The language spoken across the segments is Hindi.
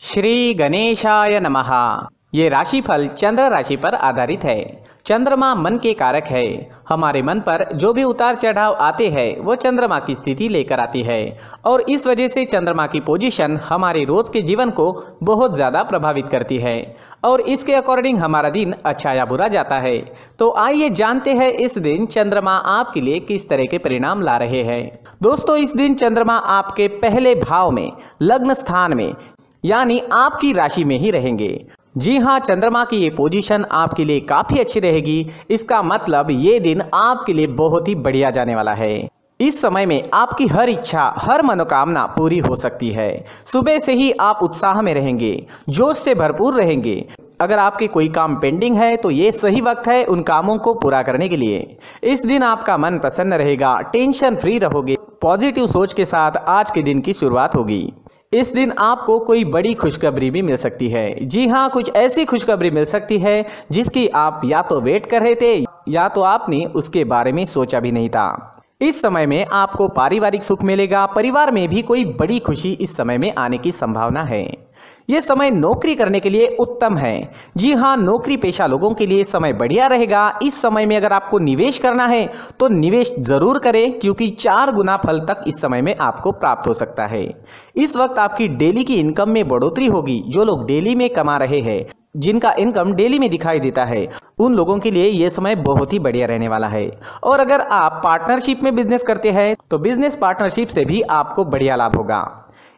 श्री गणेशाय नमः। ये राशिफल चंद्र राशि पर आधारित है। चंद्रमा मन के कारक है। हमारे मन पर जो भी उतार चढ़ाव आते हैं, वो चंद्रमा की स्थिति लेकर आती है। और इस वजह से चंद्रमा की पोजीशन हमारे रोज के जीवन को बहुत ज़्यादा प्रभावित करती है। और इसके अकॉर्डिंग हमारा दिन अच्छा या बुरा जाता है। तो आइए जानते हैं इस दिन चंद्रमा आपके लिए किस तरह के परिणाम ला रहे हैं। दोस्तों, इस दिन चंद्रमा आपके पहले भाव में, लग्न स्थान में यानी आपकी राशि में ही रहेंगे। जी हाँ चंद्रमा की ये पोजीशन आपके लिए काफ़ी अच्छी रहेगी। इसका मतलब ये दिन आपके लिए बहुत ही बढ़िया जाने वाला है। इस समय में आपकी हर इच्छा, हर मनोकामना पूरी हो सकती है। सुबह से ही आप उत्साह में रहेंगे, जोश से भरपूर रहेंगे। अगर आपके कोई काम पेंडिंग है तो ये सही वक्त है उन कामों को पूरा करने के लिए। इस दिन आपका मन प्रसन्न रहेगा टेंशन फ्री रहोगे। पॉजिटिव सोच के साथ आज के दिन की शुरुआत होगी। इस दिन आपको कोई बड़ी खुशखबरी भी मिल सकती है। जी हाँ कुछ ऐसी खुशखबरी मिल सकती है जिसकी आप या तो वेट कर रहे थे या तो आपने उसके बारे में सोचा भी नहीं था। इस समय में आपको पारिवारिक सुख मिलेगा, परिवार में भी कोई बड़ी खुशी इस समय में आने की संभावना है। ये समय नौकरी करने के लिए उत्तम है। जी हाँ नौकरी पेशा लोगों के लिए समय बढ़िया रहेगा। इस समय में अगर आपको निवेश करना है तो निवेश ज़रूर करें, क्योंकि चार गुना फल तक इस समय में आपको प्राप्त हो सकता है। इस वक्त आपकी डेली की इनकम में बढ़ोतरी होगी, जो लोग डेली में कमा रहे हैं। जिनका इनकम डेली में दिखाई देता है, उन लोगों के लिए ये समय बहुत ही बढ़िया रहने वाला है। और अगर आप पार्टनरशिप में बिज़नेस करते हैं तो बिज़नेस पार्टनरशिप से भी आपको बढ़िया लाभ होगा।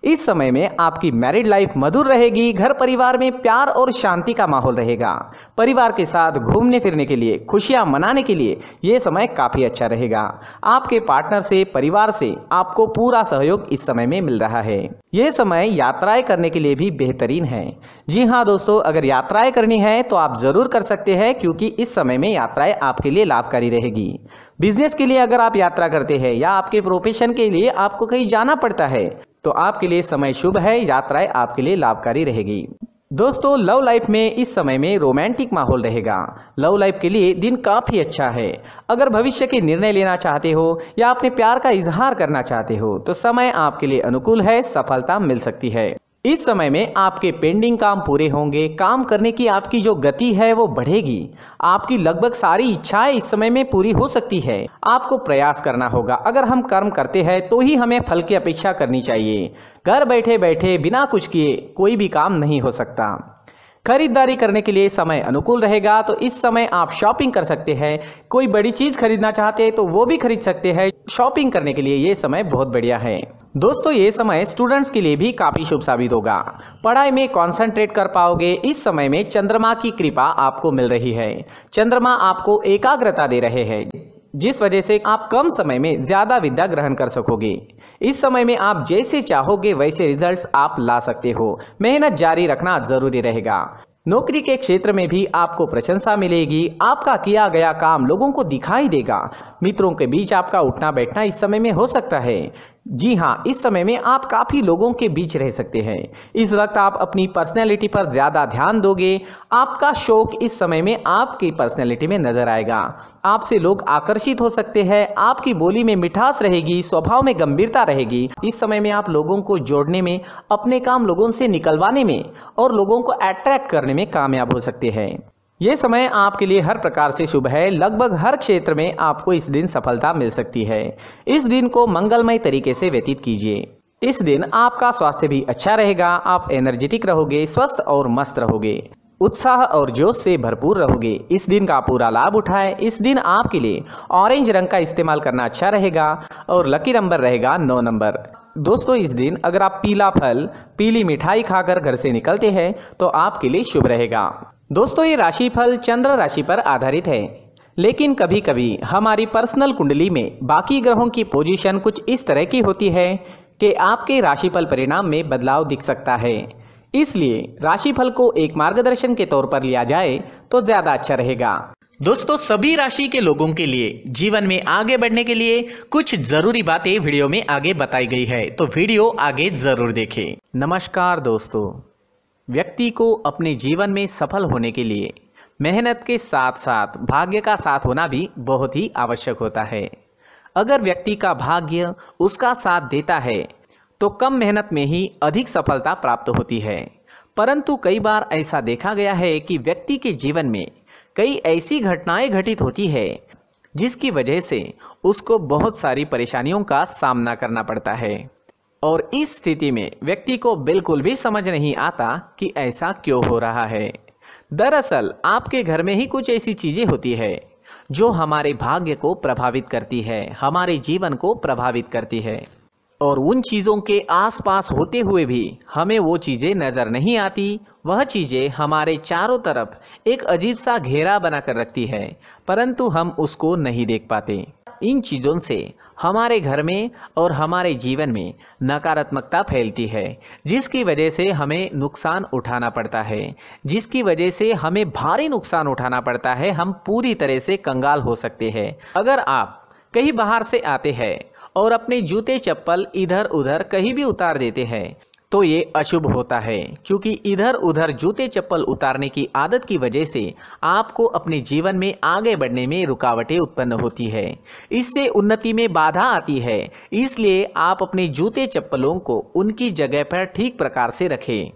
इस समय में आपकी मैरिड लाइफ मधुर रहेगी, घर परिवार में प्यार और शांति का माहौल रहेगा। परिवार के साथ घूमने फिरने के लिए, खुशियाँ मनाने के लिए ये समय काफ़ी अच्छा रहेगा। आपके पार्टनर से, परिवार से आपको पूरा सहयोग इस समय में मिल रहा है। यह समय यात्राएँ करने के लिए भी बेहतरीन है। जी हाँ दोस्तों, अगर यात्राएँ करनी है तो आप ज़रूर कर सकते हैं, क्योंकि इस समय में यात्राएँ आपके लिए लाभकारी रहेगी। बिज़नेस के लिए अगर आप यात्रा करते हैं या आपके प्रोफेशन के लिए आपको कहीं जाना पड़ता है तो आपके लिए समय शुभ है, यात्राएँ आपके लिए लाभकारी रहेगी। दोस्तों लव लाइफ में इस समय में रोमांटिक माहौल रहेगा। लव लाइफ के लिए दिन काफ़ी अच्छा है। अगर भविष्य के निर्णय लेना चाहते हो या अपने प्यार का इजहार करना चाहते हो तो समय आपके लिए अनुकूल है, सफलता मिल सकती है। इस समय में आपके पेंडिंग काम पूरे होंगे। काम करने की आपकी जो गति है, वो बढ़ेगी। आपकी लगभग सारी इच्छाएँ इस समय में पूरी हो सकती है। आपको प्रयास करना होगा। अगर हम कर्म करते हैं तो ही हमें फल की अपेक्षा करनी चाहिए। घर बैठे बैठे बिना कुछ किए, कोई भी काम नहीं हो सकता। खरीदारी करने के लिए समय अनुकूल रहेगा तो इस समय आप शॉपिंग कर सकते हैं। कोई बड़ी चीज़ खरीदना चाहते हैं तो वो भी खरीद सकते हैं। शॉपिंग करने के लिए ये समय बहुत बढ़िया है। दोस्तों, ये समय स्टूडेंट्स के लिए भी काफ़ी शुभ साबित होगा। पढ़ाई में कंसंट्रेट कर पाओगे, इस समय में चंद्रमा की कृपा आपको मिल रही है। चंद्रमा आपको एकाग्रता दे रहे हैं, जिस वजह से आप कम समय में ज़्यादा विद्या ग्रहण कर सकोगे। इस समय में आप जैसे चाहोगे, वैसे रिजल्ट्स आप ला सकते हो। मेहनत जारी रखना ज़रूरी रहेगा। नौकरी के क्षेत्र में भी आपको प्रशंसा मिलेगी, आपका किया गया काम लोगों को दिखाई देगा। मित्रों के बीच आपका उठना बैठना इस समय में हो सकता है। जी हाँ इस समय में आप काफ़ी लोगों के बीच रह सकते हैं। इस वक्त आप अपनी पर्सनैलिटी पर ज़्यादा ध्यान दोगे, आपका शौक इस समय में आपकी पर्सनैलिटी में नज़र आएगा। आपसे लोग आकर्षित हो सकते हैं, आपकी बोली में मिठास रहेगी, स्वभाव में गंभीरता रहेगी। इस समय में आप लोगों को जोड़ने में, अपने काम लोगों से निकलवाने में और लोगों को अट्रैक्ट करने में कामयाब हो सकते हैं। ये समय आपके लिए हर प्रकार से शुभ है। लगभग हर क्षेत्र में आपको इस दिन सफलता मिल सकती है। इस दिन को मंगलमय तरीके से व्यतीत कीजिए। इस दिन आपका स्वास्थ्य भी अच्छा रहेगा। आप एनर्जेटिक रहोगे, स्वस्थ और मस्त रहोगे। उत्साह और जोश से भरपूर रहोगे। इस दिन का पूरा लाभ उठाएँ। इस दिन आपके लिए ऑरेंज रंग का इस्तेमाल करना अच्छा रहेगा और लकी नंबर रहेगा नौ नंबर दोस्तों, इस दिन अगर आप पीला फल, पीली मिठाई खाकर घर से निकलते हैं तो आपके लिए शुभ रहेगा। दोस्तों, ये राशिफल चंद्र राशि पर आधारित है। लेकिन कभी कभी हमारी पर्सनल कुंडली में बाकी ग्रहों की पोजीशन कुछ इस तरह की होती है कि आपके राशिफल परिणाम में बदलाव दिख सकता है। इसलिए राशिफल को एक मार्गदर्शन के तौर पर लिया जाए तो ज़्यादा अच्छा रहेगा। दोस्तों, सभी राशि के लोगों के लिए, जीवन में आगे बढ़ने के लिए कुछ ज़रूरी बातें वीडियो में आगे बताई गई है। तो वीडियो आगे ज़रूर देखें। नमस्कार दोस्तों। व्यक्ति को अपने जीवन में सफल होने के लिए मेहनत के साथ साथ भाग्य का साथ होना भी बहुत ही आवश्यक होता है। अगर व्यक्ति का भाग्य उसका साथ देता है तो कम मेहनत में ही अधिक सफलता प्राप्त होती है। परंतु कई बार ऐसा देखा गया है कि व्यक्ति के जीवन में कई ऐसी घटनाएँ घटित होती है, जिसकी वजह से उसको बहुत सारी परेशानियों का सामना करना पड़ता है। और इस स्थिति में व्यक्ति को बिल्कुल भी समझ नहीं आता कि ऐसा क्यों हो रहा है। दरअसल, आपके घर में ही कुछ ऐसी चीज़ें होती है, जो हमारे भाग्य को प्रभावित करती है, हमारे जीवन को प्रभावित करती है। और उन चीज़ों के आसपास होते हुए भी हमें वो चीज़ें नज़र नहीं आती, वह चीज़ें हमारे चारों तरफ़ एक अजीब सा घेरा बनाकर रखती है, परंतु हम उसको नहीं देख पाते। इन चीज़ों से हमारे घर में और हमारे जीवन में नकारात्मकता फैलती है, जिसकी वजह से हमें नुकसान उठाना पड़ता है। जिसकी वजह से हमें भारी नुकसान उठाना पड़ता है, हम पूरी तरह से कंगाल हो सकते हैं। अगर आप कहीं बाहर से आते हैं और अपने जूते चप्पल इधर उधर कहीं भी उतार देते हैं तो ये अशुभ होता है, क्योंकि इधर उधर जूते चप्पल उतारने की आदत की वजह से आपको अपने जीवन में आगे बढ़ने में रुकावटें उत्पन्न होती है। इससे उन्नति में बाधा आती है, इसलिए आप अपने जूते चप्पलों को उनकी जगह पर ठीक प्रकार से रखें।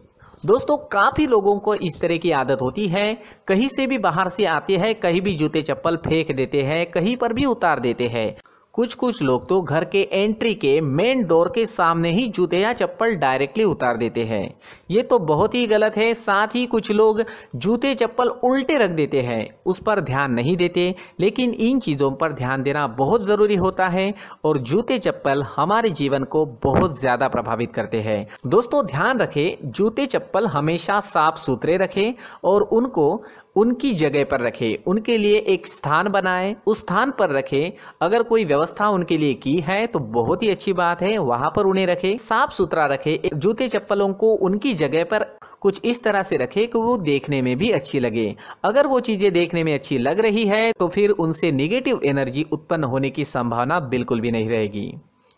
दोस्तों, काफ़ी लोगों को इस तरह की आदत होती है, कहीं से भी बाहर से आते हैं, कहीं भी जूते चप्पल फेंक देते हैं, कहीं पर भी उतार देते हैं। कुछ कुछ लोग तो घर के एंट्री के मेन डोर के सामने ही जूते या चप्पल डायरेक्टली उतार देते हैं। ये तो बहुत ही गलत है, साथ ही कुछ लोग जूते, चप्पल उल्टे रख देते हैं, उस पर ध्यान नहीं देते, लेकिन इन चीज़ों पर ध्यान देना बहुत ज़रूरी होता है और जूते, चप्पल हमारे जीवन को बहुत ज़्यादा प्रभावित करते हैं। दोस्तों, ध्यान रखें, जूते, चप्पल हमेशा साफ़ सुथरे रखें और उनको उनकी जगह पर रखें, उनके लिए एक स्थान बनाएँ। उस स्थान पर रखें, अगर कोई व्यवस्था उनके लिए की है तो बहुत ही अच्छी बात है, वहाँ पर उन्हें रखें। साफ़ सुथरा रखें जूते चप्पलों को उनकी जगह पर कुछ इस तरह से रखें कि वो देखने में भी अच्छी लगे। अगर वो चीज़ें देखने में अच्छी लग रही है तो फिर उनसे निगेटिव एनर्जी उत्पन्न होने की संभावना बिल्कुल भी नहीं रहेगी।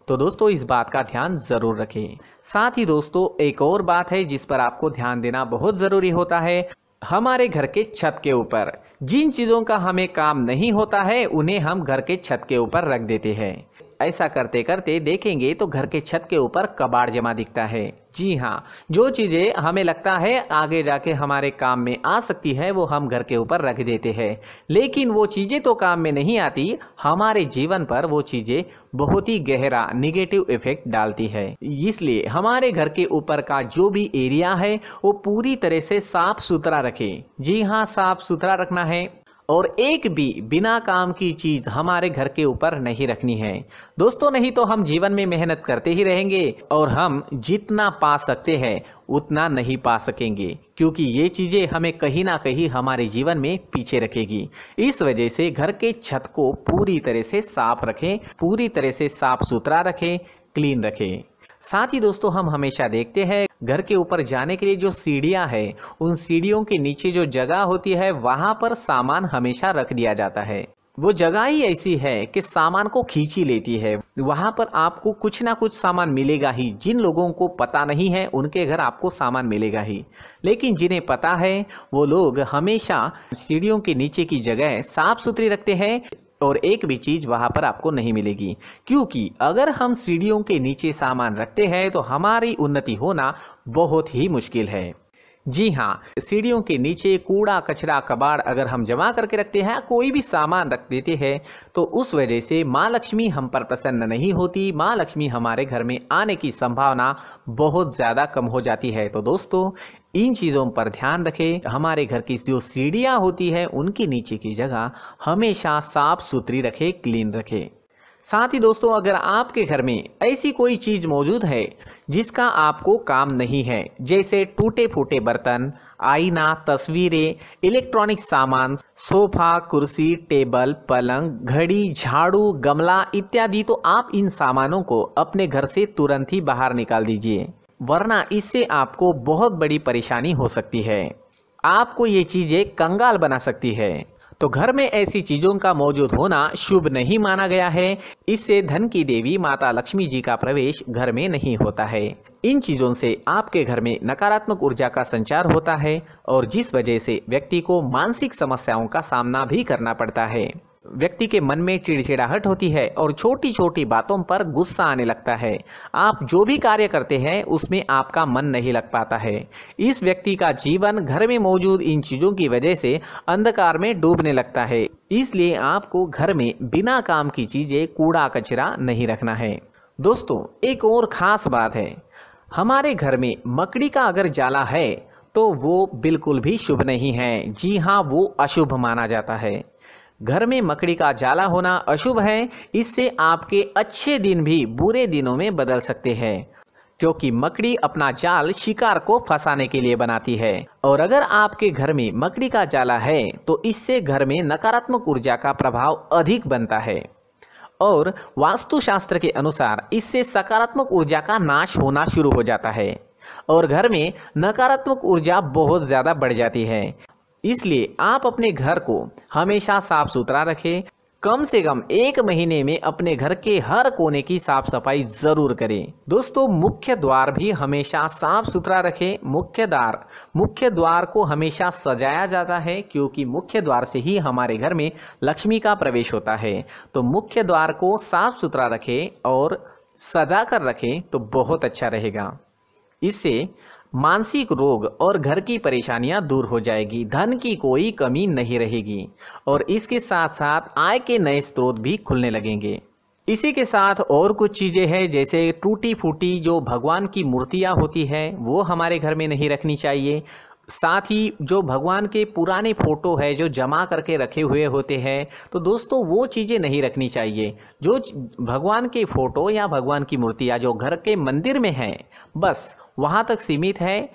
तो दोस्तों, इस बात का ध्यान ज़रूर रखें। साथ ही दोस्तों, एक और बात है, जिस पर आपको ध्यान देना बहुत ज़रूरी होता है हमारे घर के छत के ऊपर। जिन चीज़ों का हमें काम नहीं होता है, उन्हें हम घर के छत के ऊपर रख देते हैं। ऐसा करते करते देखेंगे तो घर के छत के ऊपर कबाड़ जमा दिखता है। जी हाँ जो चीज़ें हमें लगता है आगे जाके हमारे काम में आ सकती है, वो हम घर के ऊपर रख देते हैं। लेकिन वो चीज़ें तो काम में नहीं आती, हमारे जीवन पर वो चीज़ें बहुत ही गहरा निगेटिव इफ़ेक्ट डालती है। इसलिए हमारे घर के ऊपर का जो भी एरिया है, वो पूरी तरह से साफ़ सुथरा रखें। जी हाँ साफ़ सुथरा रखना है। और एक भी बिना काम की चीज़ हमारे घर के ऊपर नहीं रखनी है। दोस्तों, नहीं तो हम जीवन में मेहनत करते ही रहेंगे और हम जितना पा सकते हैं, उतना नहीं पा सकेंगे, क्योंकि ये चीज़ें हमें कहीं ना कहीं हमारे जीवन में पीछे रखेगी। इस वजह से घर के छत को पूरी तरह से साफ़ रखें, पूरी तरह से साफ़ सुथरा रखें, क्लीन रखें। साथ ही दोस्तों, हम हमेशा देखते हैं घर के ऊपर जाने के लिए जो सीढ़ियाँ है, उन सीढ़ियों के नीचे जो जगह होती है, वहाँ पर सामान हमेशा रख दिया जाता है। वो जगह ही ऐसी है कि सामान को खींची लेती है। वहाँ पर आपको कुछ ना कुछ सामान मिलेगा ही। जिन लोगों को पता नहीं है, उनके घर आपको सामान मिलेगा ही। लेकिन जिन्हें पता है, वो लोग हमेशा सीढ़ियों के नीचे की जगह साफ़ सुथरी रखते हैं। और एक भी चीज़ वहाँ पर आपको नहीं मिलेगी। क्योंकि अगर हम सीढ़ियों के नीचे सामान रखते हैं तो हमारी उन्नति होना बहुत ही मुश्किल है। जी हाँ सीढ़ियों के नीचे कूड़ा, कचरा, कबाड़ अगर हम जमा करके रखते हैं, कोई भी सामान रख देते हैं तो उस वजह से माँ लक्ष्मी हम पर प्रसन्न नहीं होती। माँ लक्ष्मी हमारे घर में आने की संभावना बहुत ज़्यादा कम हो जाती है। तो दोस्तों इन चीज़ों पर ध्यान रखें। हमारे घर की जो सीढ़ियाँ होती है, उनके नीचे की जगह हमेशा साफ़ सुथरी रखें, क्लीन रखें। साथ ही दोस्तों, अगर आपके घर में ऐसी कोई चीज़ मौजूद है, जिसका आपको काम नहीं है, जैसे टूटे फूटे बर्तन, आईना, तस्वीरें, इलेक्ट्रॉनिक सामान, सोफा, कुर्सी, टेबल, पलंग, घड़ी, झाड़ू, गमला इत्यादि तो आप इन सामानों को अपने घर से तुरंत ही बाहर निकाल दीजिए। वरना इससे आपको बहुत बड़ी परेशानी हो सकती है। आपको ये चीज़ें कंगाल बना सकती है। तो घर में ऐसी चीज़ों का मौजूद होना शुभ नहीं माना गया है। इससे धन की देवी माता लक्ष्मी जी का प्रवेश घर में नहीं होता है। इन चीज़ों से आपके घर में नकारात्मक ऊर्जा का संचार होता है और जिस वजह से व्यक्ति को मानसिक समस्याओं का सामना भी करना पड़ता है। व्यक्ति के मन में चिड़चिड़ाहट होती है और छोटी छोटी बातों पर गुस्सा आने लगता है। आप जो भी कार्य करते हैं, उसमें आपका मन नहीं लग पाता है। इस व्यक्ति का जीवन घर में मौजूद इन चीज़ों की वजह से अंधकार में डूबने लगता है। इसलिए आपको घर में बिना काम की चीज़ें कूड़ा कचरा नहीं रखना है। दोस्तों, एक और ख़ास बात है। हमारे घर में मकड़ी का अगर जाला है तो वो बिल्कुल भी शुभ नहीं है। जी हाँ वो अशुभ माना जाता है। घर में मकड़ी का जाला होना अशुभ है। इससे आपके अच्छे दिन भी बुरे दिनों में बदल सकते हैं। क्योंकि मकड़ी अपना जाल शिकार को फंसाने के लिए बनाती है। और अगर आपके घर में मकड़ी का जाला है तो इससे घर में नकारात्मक ऊर्जा का प्रभाव अधिक बनता है। और वास्तुशास्त्र के अनुसार इससे सकारात्मक ऊर्जा का नाश होना शुरू हो जाता है। और घर में नकारात्मक ऊर्जा बहुत ज़्यादा बढ़ जाती है। इसलिए आप अपने घर को हमेशा साफ़ सुथरा रखें। कम से कम एक महीने में अपने घर के हर कोने की साफ़ सफ़ाई ज़रूर करें। दोस्तों, मुख्य द्वार भी हमेशा साफ़ सुथरा रखें। मुख्य द्वार मुख्य द्वार को हमेशा सजाया जाता है क्योंकि मुख्य द्वार से ही हमारे घर में लक्ष्मी का प्रवेश होता है। तो मुख्य द्वार को साफ़ सुथरा रखें और सजा कर रखें तो बहुत अच्छा रहेगा। इससे मानसिक रोग और घर की परेशानियाँ दूर हो जाएगी, धन की कोई कमी नहीं रहेगी और इसके साथ साथ आय के नए स्रोत भी खुलने लगेंगे। इसी के साथ और कुछ चीज़ें हैं, जैसे टूटी फूटी जो भगवान की मूर्तियाँ होती हैं, वो हमारे घर में नहीं रखनी चाहिए। साथ ही जो भगवान के पुराने फ़ोटो है, जो जमा करके रखे हुए होते हैं तो दोस्तों वो चीज़ें नहीं रखनी चाहिए। जो भगवान के फ़ोटो या भगवान की मूर्तियाँ जो घर के मंदिर में हैं, बस वहाँ तक सीमित है।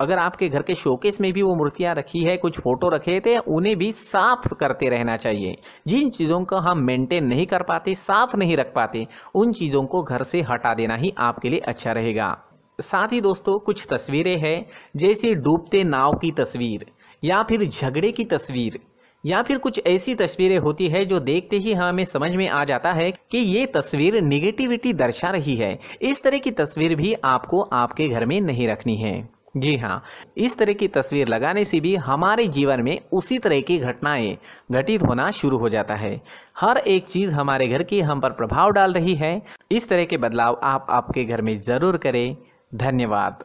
अगर आपके घर के शोकेस में भी वो मूर्तियाँ रखी है, कुछ फ़ोटो रखे थे, उन्हें भी साफ़ करते रहना चाहिए। जिन चीज़ों को हम मेंटेन नहीं कर पाते, साफ़ नहीं रख पाते, उन चीज़ों को घर से हटा देना ही आपके लिए अच्छा रहेगा। साथ ही दोस्तों, कुछ तस्वीरें हैं। जैसे डूबते नाव की तस्वीर, या फिर झगड़े की तस्वीर, या फिर कुछ ऐसी तस्वीरें होती है जो देखते ही हमें समझ में आ जाता है कि ये तस्वीर निगेटिविटी दर्शा रही है। इस तरह की तस्वीर भी आपको आपके घर में नहीं रखनी है। जी हाँ इस तरह की तस्वीर लगाने से भी हमारे जीवन में उसी तरह की घटनाएँ घटित होना शुरू हो जाता है। हर एक चीज़ हमारे घर की हम पर प्रभाव डाल रही है। इस तरह के बदलाव आप आपके घर में ज़रूर करें। धन्यवाद।